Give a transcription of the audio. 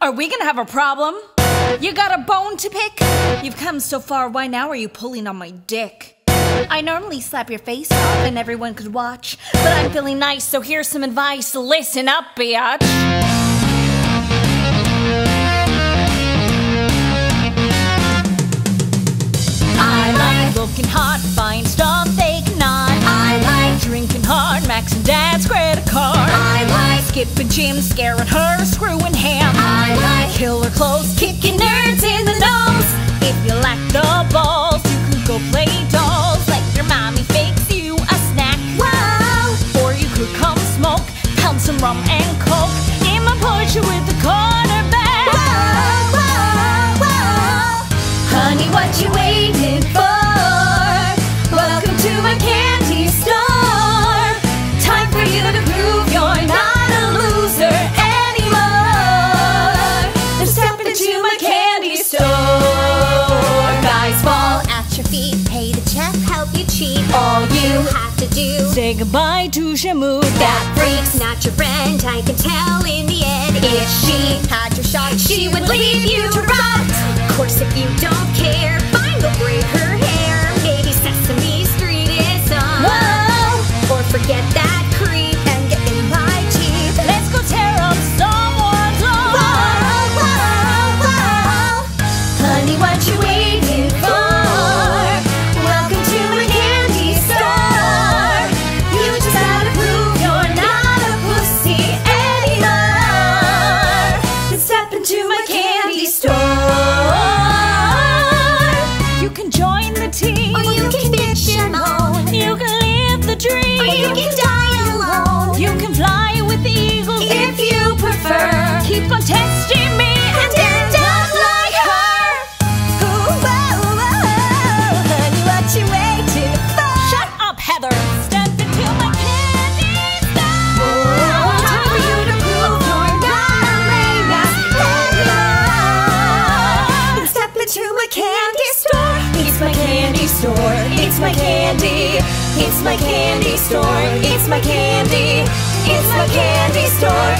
Are we gonna have a problem? You got a bone to pick? You've come so far, why now are you pulling on my dick? I normally slap your face off and everyone could watch, but I'm feeling nice, so here's some advice. Listen up, bitch. I like looking hot, buying stuff they cannot. I like drinking hard, maxing dad's credit card. Skipping gym, scaring her, screwing ham. I like killer clothes, kicking nerds in the nose. If you lack the balls, you could go play dolls. Like your mommy fakes you a snack. Wow! Or you could come smoke, pound some rum and coke. I'ma you with the cornerback. My candy store. Guys fall at your feet, pay the check, help you cheat. All you have to do say goodbye to Shamu. That freak's not your friend, I can tell in the end. If she had your shot, she would leave you to rot. Of course, if you don't what you waiting candy store. It's my candy store. It's my candy. It's my candy store. It's my candy. It's my candy store.